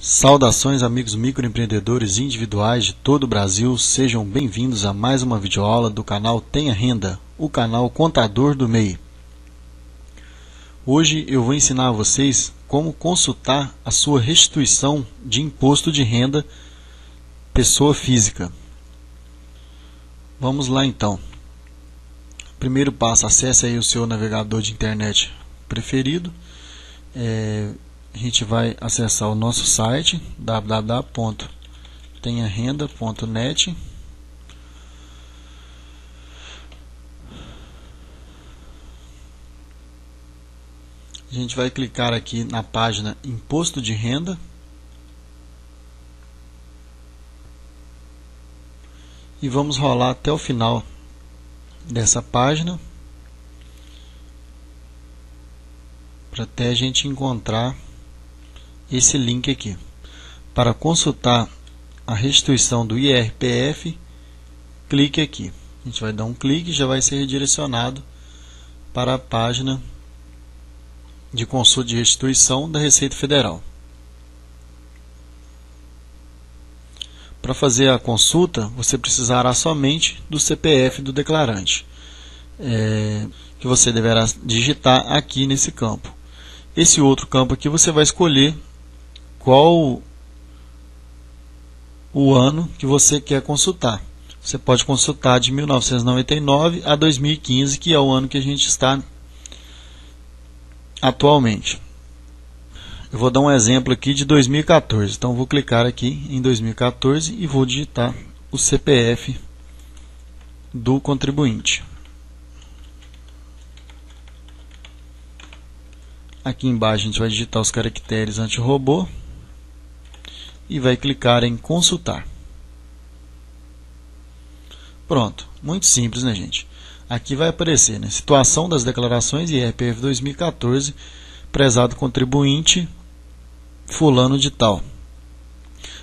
Saudações amigos microempreendedores individuais de todo o Brasil, sejam bem-vindos a mais uma videoaula do canal Tenha Renda, o canal Contador do MEI. Hoje eu vou ensinar a vocês como consultar a sua restituição de imposto de renda pessoa física. Vamos lá então. Primeiro passo, acesse aí o seu navegador de internet preferido. É, a gente vai acessar o nosso site www.tenharenda.net A gente vai clicar aqui na página Imposto de Renda. E vamos rolar até o final dessa página para até a gente encontrar esse link aqui. Para consultar a restituição do IRPF, clique aqui. A gente vai dar um clique e já vai ser redirecionado para a página de consulta de restituição da Receita Federal. Para fazer a consulta, você precisará somente do CPF do declarante, é, que você deverá digitar aqui nesse campo. Esse outro campo aqui você vai escolher qual o ano que você quer consultar. Você pode consultar de 1999 a 2015, que é o ano que a gente está atualmente. Eu vou dar um exemplo aqui de 2014. Então vou clicar aqui em 2014 e vou digitar o CPF do contribuinte. Aqui embaixo a gente vai digitar os caracteres anti-robô e vai clicar em consultar. Pronto, muito simples, né, gente? Aqui vai aparecer, né, situação das declarações IRPF 2014, prezado contribuinte fulano de tal.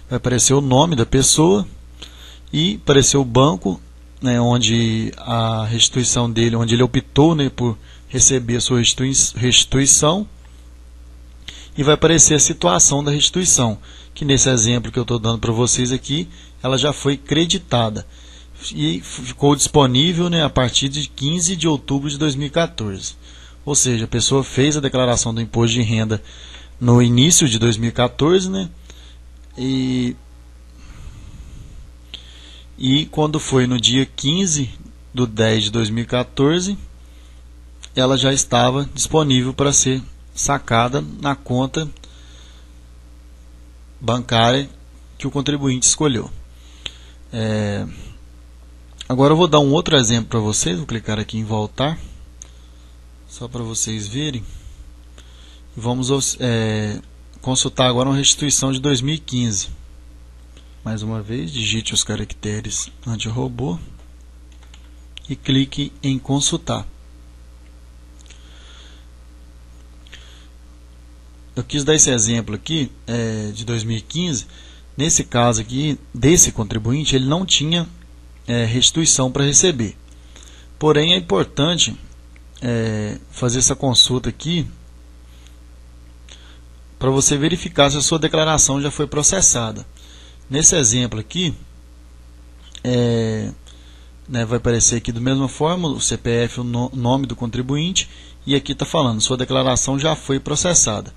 Vai aparecer o nome da pessoa e aparecer o banco, né, onde a restituição dele, onde ele optou né, por receber a sua restituição e vai aparecer a situação da restituição, que nesse exemplo que eu estou dando para vocês aqui, ela já foi creditada e ficou disponível né, a partir de 15 de outubro de 2014. Ou seja, a pessoa fez a declaração do imposto de renda no início de 2014, né? E, e quando foi no dia 15 do 10 de 2014, ela já estava disponível para ser sacada na conta bancária que o contribuinte escolheu. É, agora eu vou dar um outro exemplo para vocês. Vou clicar aqui em voltar, só para vocês verem. Vamos é, consultar agora uma restituição de 2015. Mais uma vez, digite os caracteres anti-robô e clique em consultar. Eu quis dar esse exemplo aqui é, de 2015. Nesse caso aqui, desse contribuinte, ele não tinha é, restituição para receber. Porém, é importante é, fazer essa consulta aqui para você verificar se a sua declaração já foi processada. Nesse exemplo aqui, é, né, vai aparecer aqui da mesma forma o CPF, o no, nome do contribuinte, e aqui está falando, sua declaração já foi processada.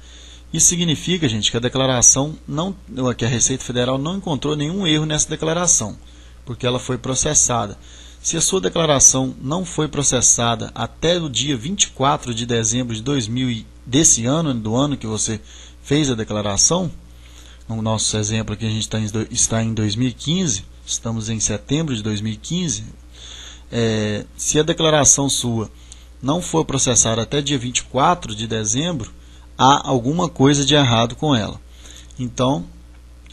Isso significa, gente, que a declaração não, que a Receita Federal não encontrou nenhum erro nessa declaração, porque ela foi processada. Se a sua declaração não foi processada até o dia 24 de dezembro de 2000 desse ano, do ano que você fez a declaração, no nosso exemplo aqui a gente está em, está em 2015, estamos em setembro de 2015, é, se a declaração sua não for processada até dia 24 de dezembro, há alguma coisa de errado com ela. Então,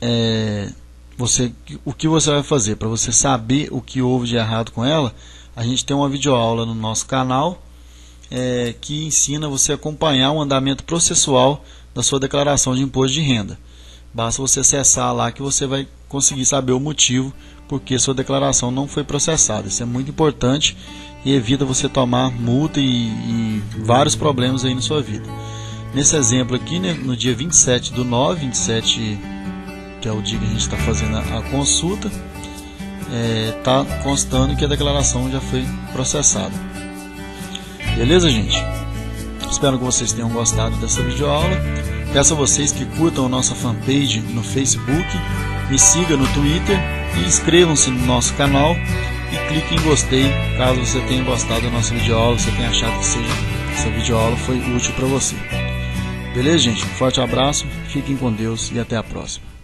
é, você, o que você vai fazer? Para você saber o que houve de errado com ela, a gente tem uma videoaula no nosso canal é, que ensina você a acompanhar o andamento processual da sua declaração de imposto de renda. Basta você acessar lá que você vai conseguir saber o motivo porque sua declaração não foi processada. Isso é muito importante e evita você tomar multa e, e vários problemas aí na sua vida. Nesse exemplo aqui, né, no dia 27 do 9, 27 que é o dia que a gente está fazendo a, a consulta, está é, constando que a declaração já foi processada. Beleza, gente? Espero que vocês tenham gostado dessa videoaula. Peço a vocês que curtam a nossa fanpage no Facebook, me sigam no Twitter e inscrevam-se no nosso canal e clique em gostei caso você tenha gostado da nossa videoaula, você tenha achado que seja, essa videoaula foi útil para você. Beleza, gente? Um forte abraço, fiquem com Deus e até a próxima.